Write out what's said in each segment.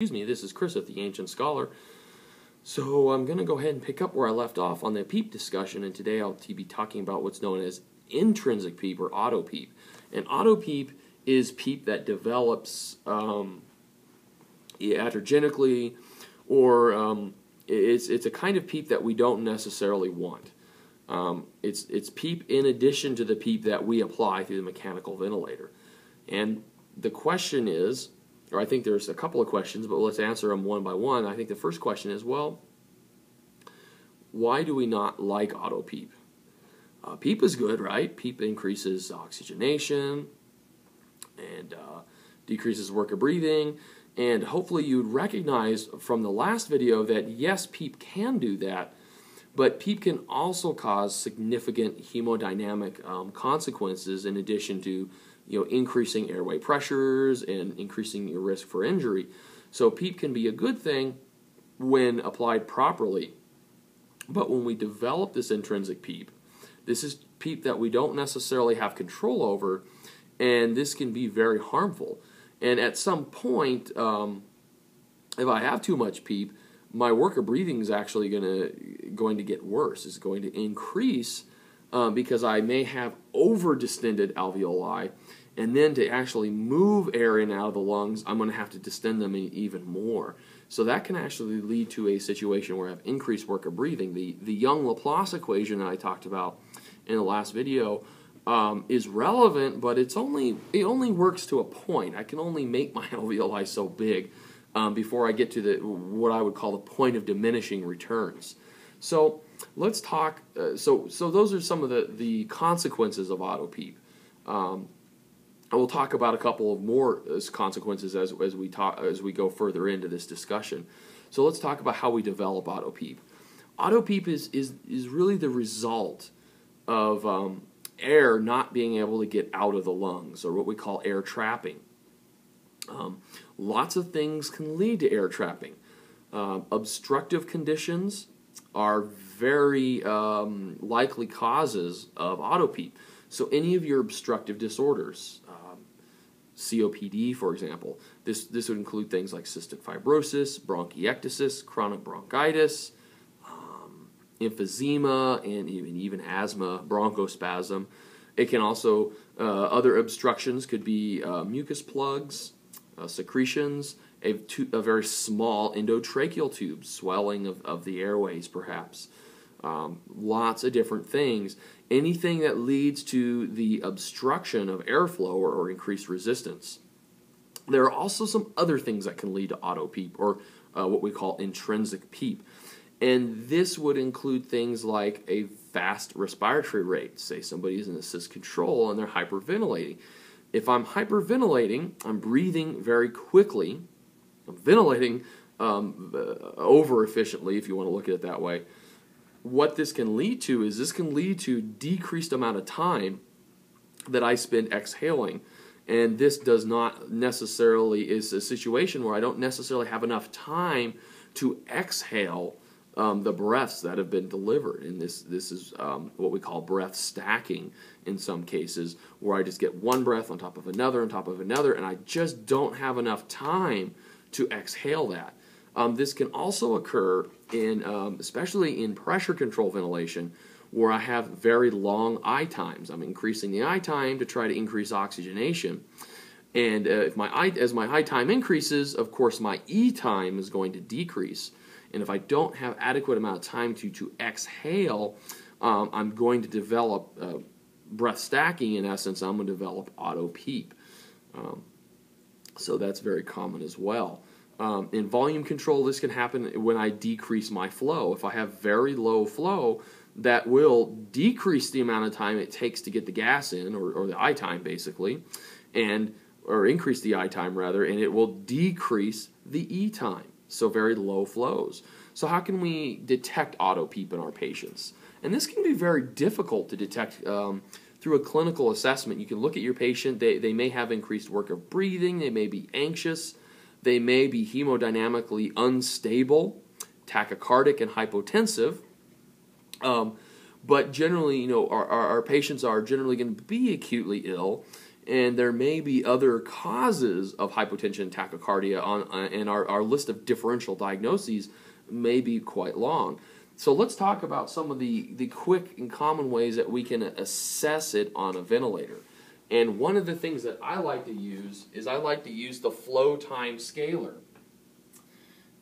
Excuse me, this is Chris of the Ancient Scholar. So I'm going to go ahead and pick up where I left off on the PEEP discussion, and today I'll be talking about what's known as intrinsic PEEP or auto PEEP. And auto PEEP is PEEP that develops um, or um, it's it's a kind of PEEP that we don't necessarily want. Um, it's it's PEEP in addition to the PEEP that we apply through the mechanical ventilator. And the question is or I think there's a couple of questions, but let's answer them one by one. I think the first question is, well, why do we not like auto PEEP? Uh, PEEP is good, right? PEEP increases oxygenation and uh, decreases work of breathing. And hopefully you'd recognize from the last video that yes, PEEP can do that, but PEEP can also cause significant hemodynamic um, consequences in addition to you know, increasing airway pressures and increasing your risk for injury. So PEEP can be a good thing when applied properly. But when we develop this intrinsic PEEP, this is PEEP that we don't necessarily have control over, and this can be very harmful. And at some point, um, if I have too much PEEP, my work of breathing is actually to going to get worse. It's going to increase um, because I may have over distended alveoli, and then to actually move air in and out of the lungs, I'm going to have to distend them even more. So that can actually lead to a situation where I have increased work of breathing. The the Young Laplace equation that I talked about in the last video um, is relevant, but it's only it only works to a point. I can only make my alveoli so big um, before I get to the what I would call the point of diminishing returns. So let's talk. Uh, so so those are some of the the consequences of auto PEEP. Um, and we'll talk about a couple of more uh, consequences as, as we talk as we go further into this discussion. So let's talk about how we develop auto PEEP. Auto PEEP is is is really the result of um, air not being able to get out of the lungs, or what we call air trapping. Um, lots of things can lead to air trapping. Uh, obstructive conditions are very um, likely causes of auto PEEP. So any of your obstructive disorders, COPD, for example. This, this would include things like cystic fibrosis, bronchiectasis, chronic bronchitis, um, emphysema, and even, even asthma, bronchospasm. It can also, uh, other obstructions could be uh, mucus plugs, uh, secretions, a, a, very small endotracheal tube, swelling of, of the airways perhaps. Um, lots of different things anything that leads to the obstruction of airflow or, or, increased resistance. There are also some other things that can lead to auto PEEP or uh, what we call intrinsic PEEP. And this would include things like a fast respiratory rate. Say somebody is in assist control and they're hyperventilating. If I'm hyperventilating, I'm breathing very quickly, ventilating um, uh, over efficiently, if you want to look at it that way what this can lead to is this can lead to decreased amount of time that I spend exhaling. And this does not necessarily is a situation where I don't necessarily have enough time to exhale um, the breaths that have been delivered. And this this is um, what we call breath stacking in some cases, where I just get one breath on top of another on top of another, and I just don't have enough time to exhale that. Um, this can also occur in, um, especially in pressure control ventilation, where I have very long I times. I'm increasing the I time to try to increase oxygenation. And uh, if my I, as my I time increases, of course my E time is going to decrease. And if I don't have adequate amount of time to, to exhale, um, I'm going to develop uh, breath stacking. In essence, I'm going to develop auto PEEP. Um, so that's very common as well. Um, in volume control, this can happen when I decrease my flow. If I have very low flow, that will decrease the amount of time it takes to get the gas in, or, or the I time basically, and or increase the I time rather, and it will decrease the E time. So very low flows. So how can we detect auto PEEP in our patients? And this can be very difficult to detect um, through a clinical assessment. You can look at your patient; they they may have increased work of breathing, they may be anxious. They may be hemodynamically unstable, tachycardic, and hypotensive. Um, but generally, you know, our, our, our patients are generally going to be acutely ill, and there may be other causes of hypotension and tachycardia on, uh, and our, our list of differential diagnoses may be quite long. So let's talk about some of the, the quick and common ways that we can assess it on a ventilator. And one of the things that I like to use is I like to use the flow time scalar.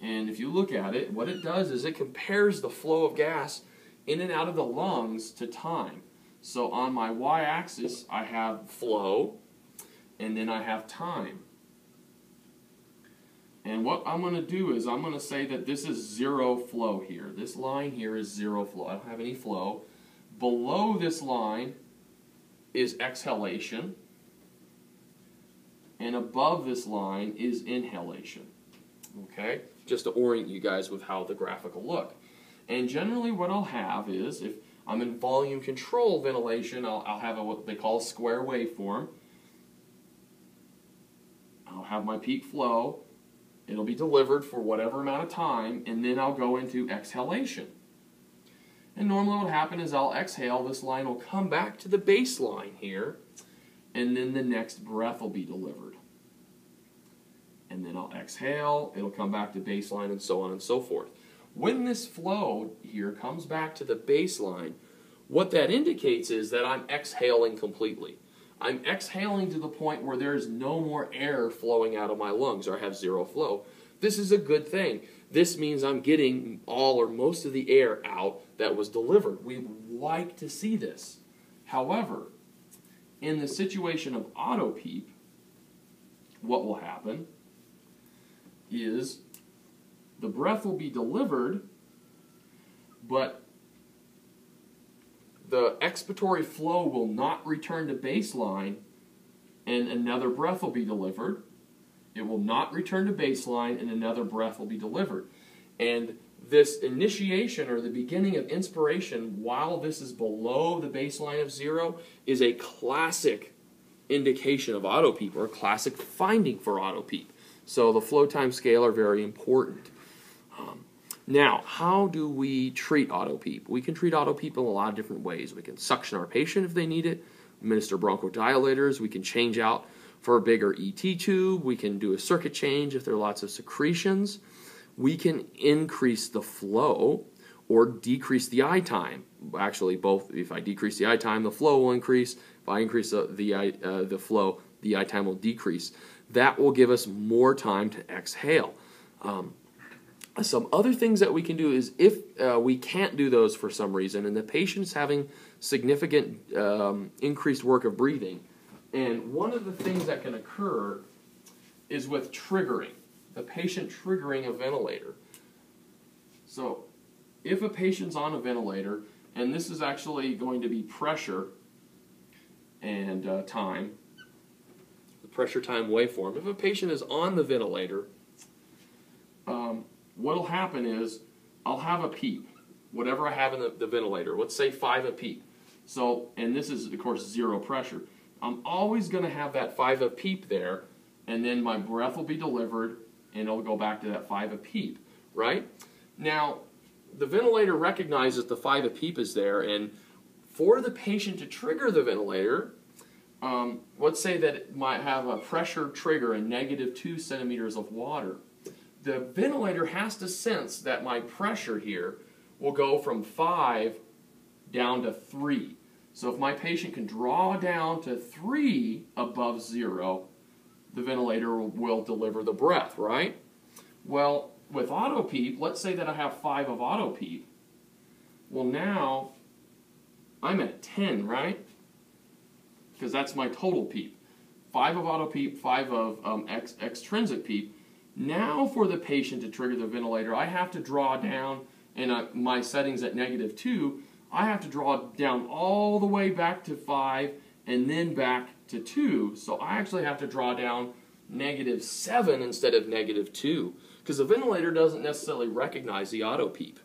And if you look at it, what it does is it compares the flow of gas in and out of the lungs to time. So on my y-axis, I have flow, and then I have time. And what I'm going to do is I'm going to say that this is zero flow here. This line here is zero flow. I don't have any flow. Below this line is exhalation. And above this line is inhalation. Okay? Just to orient you guys with how the graphic will look. And generally what I'll have is, if I'm in volume control ventilation, I'll, I'll have a, what they call a square waveform. I'll have my peak flow. It'll be delivered for whatever amount of time, and then I'll go into exhalation. And normally what will happen is I'll exhale, this line will come back to the baseline here, and then the next breath will be delivered. And then I'll exhale, it'll come back to baseline, and so on and so forth. When this flow here comes back to the baseline, what that indicates is that I'm exhaling completely. I'm exhaling to the point where there's no more air flowing out of my lungs or I have zero flow. This is a good thing. This means I'm getting all or most of the air out that was delivered. We like to see this. However, in the situation of auto PEEP, what will happen is the breath will be delivered, but the expiratory flow will not return to baseline, and another breath will be delivered. It will not return to baseline, and another breath will be delivered. And this initiation or the beginning of inspiration while this is below the baseline of zero is a classic indication of autopeep or a classic finding for autopeep. So the flow time scale are very important. Um, now, how do we treat auto PEEP? We can treat auto PEEP in a lot of different ways. We can suction our patient if they need it, administer bronchodilators, we can change out for a bigger ET tube, we can do a circuit change if there are lots of secretions. We can increase the flow or decrease the I time. Actually, both. If I decrease the I time, the flow will increase. If I increase the the, uh, the flow, the I time will decrease. That will give us more time to exhale. Um, some other things that we can do is if uh, we can't do those for some reason and the patient's having significant um, increased work of breathing, and one of the things that can occur is with triggering, the patient triggering a ventilator. So if a patient's on a ventilator, and this is actually going to be pressure and uh, time, the pressure time waveform, if a patient is on the ventilator, what'll happen is I'll have a PEEP, whatever I have in the, the ventilator. Let's say five a PEEP. So, and this is of course zero pressure. I'm always going to have that five a PEEP there, and then my breath will be delivered, and it'll go back to that five a PEEP, right? Now, the ventilator recognizes the five a PEEP is there, and for the patient to trigger the ventilator, um, let's say that it might have a pressure trigger in negative two centimeters of water the ventilator has to sense that my pressure here will go from 5 down to 3. So if my patient can draw down to 3 above 0, the ventilator will deliver the breath, right? Well, with auto PEEP, let's say that I have 5 of auto PEEP. Well, now I'm at 10, right? Because that's my total PEEP. 5 of auto PEEP, 5 of um, ex extrinsic PEEP. Now for the patient to trigger the ventilator, I have to draw down, and my settings at negative 2, I have to draw down all the way back to 5 and then back to 2. So I actually have to draw down negative 7 instead of negative 2 because the ventilator doesn't necessarily recognize the auto PEEP.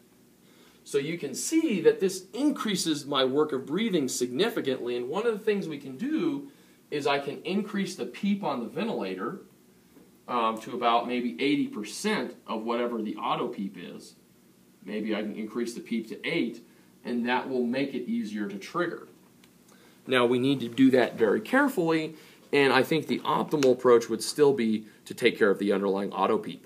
So you can see that this increases my work of breathing significantly and one of the things we can do is I can increase the PEEP on the ventilator um, to about maybe 80% of whatever the auto PEEP is. Maybe I can increase the PEEP to 8, and that will make it easier to trigger. Now we need to do that very carefully And I think the optimal approach would still be to take care of the underlying auto peep.